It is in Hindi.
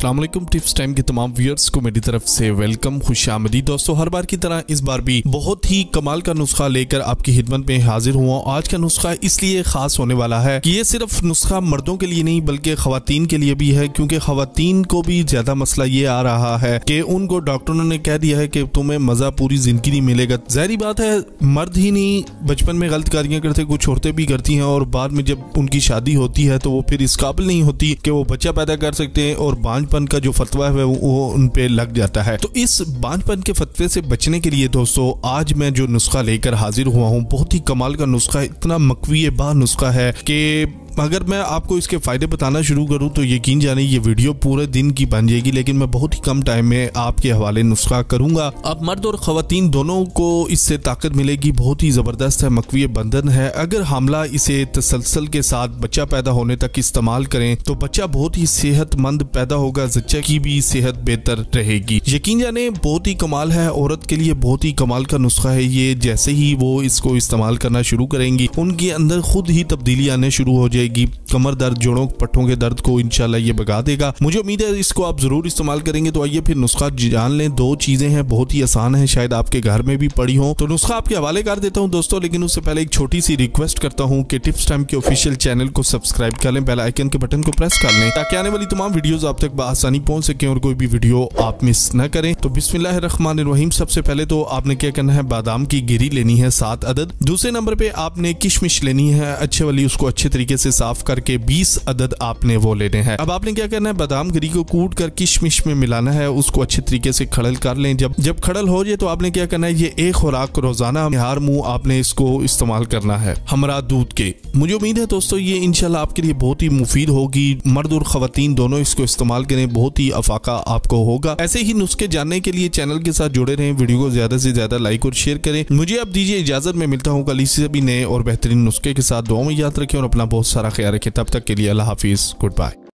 अस्सलाम टिप्स टाइम के तमाम व्यूअर्स को मेरी तरफ़ से वेलकम खुश आमदी दोस्तों, हर बार की तरह इस बार भी बहुत ही कमाल का नुस्खा लेकर आपकी खिदमत में हाजिर हुआ आज का नुस्खा इसलिए खास होने वाला है कि ये सिर्फ़ नुस्खा मर्दों के लिए नहीं, बल्कि खातन के लिए भी है, क्योंकि खातन को भी ज़्यादा मसला ये आ रहा है कि उनको डॉक्टरों ने कह दिया है कि तुम्हें मज़ा पूरी ज़िंदगी नहीं मिलेगा। जहरी बात है, मर्द ही नहीं, बचपन में गलत कारियाँ करते, कुछ औरतें भी करती हैं, और बाद में जब उनकी शादी होती है तो वो फिर इस काबिल नहीं होती कि वो बच्चा पैदा कर सकते हैं और बांझपन का जो फतवा है, वो उन पे लग जाता है। तो इस बांझपन के फतवे से बचने के लिए दोस्तों, आज मैं जो नुस्खा लेकर हाजिर हुआ हूँ, बहुत ही कमाल का नुस्खा इतना मकवी बा नुस्खा है कि अगर मैं आपको इसके फ़ायदे बताना शुरू करूँ तो यकीन जाने ये वीडियो पूरे दिन की बन जाएगी, लेकिन मैं बहुत ही कम टाइम में आपके हवाले नुस्खा करूँगा। अब मर्द और खातन दोनों को इससे ताकत मिलेगी, बहुत ही ज़बरदस्त है मकवी बंधन है। अगर हमला इसे तसलसल के साथ बच्चा पैदा होने तक इस्तेमाल करें तो बच्चा बहुत ही सेहतमंद पैदा होगा, जच्चा की भी सेहत बेहतर रहेगी। यकीन जाने, बहुत ही कमाल है, औरत के लिए बहुत ही कमाल का नुस्खा है ये, जैसे ही वो इसको इस्तेमाल करना शुरू करेंगी, उनके अंदर खुद ही तब्दीली आने शुरू हो जाएगी। जाएगी। कमर दर्द, जोड़ों, पट्टों के दर्द को इनशाला ये भगा देगा। मुझे उम्मीद है इसको आप ज़रूर इस्तेमाल करेंगे तो आइए फिर नुस्खा जान लें। दो चीज़ें हैं, बहुत ही आसान है, शायद आपके घर में भी पड़ी हो। तो नुस्खा आपके हवाले कर देता हूँ दोस्तों, लेकिन उससे पहले एक छोटी सी रिक्वेस्ट करता हूँ कि टिप्स टाइम के ऑफिशियल चैनल को सब्सक्राइब कर लें बेल आइकन के बटन को प्रेस कर लें, ताकि आने वाली तमाम वीडियोस आप तक आसानी पहुँच सके और कोई भी वीडियो आप मिस न करें। तो बिस्मिल्लाहिर्रहमानिर्रहीम, सबसे पहले तो आपने क्या करना है? बादाम की गिरी लेनी है सात अदद। दूसरे नंबर पे आपने किशमिश लेनी है। अच्छे वाली, उसको अच्छे तरीके से साफ़ करके बीस अदद आपने वो लेने हैं। अब आपने क्या करना है? बादाम गिरी को कूट कर किशमिश में मिलाना है, उसको अच्छे तरीके से खड़ल कर लें। जब जब खड़ल हो जाए तो आपने क्या करना है? ये एक खुराक रोज़ाना हर मुँह आपने इसको इस्तेमाल करना है, हमारा दूध के। मुझे उम्मीद है दोस्तों, ये इनशाला आपके लिए बहुत ही मुफीद होगी। मर्द और खातन दोनों इसको इस्तेमाल करें, बहुत ही अफाका आपको होगा। ऐसे ही नुस्खे जानने के लिए चैनल के साथ जुड़े रहें, वीडियो को ज़्यादा से ज़्यादा लाइक और शेयर करें। मुझे अब दीजिए इजाज़त, में मिलता हूँ कल इसी से भी नए और बेहतरीन नुस्खे के साथ। दो में याद रखें और अपना बहुत ख्याल रखें तब तक के लिए अल्लाह हाफिज। Good bye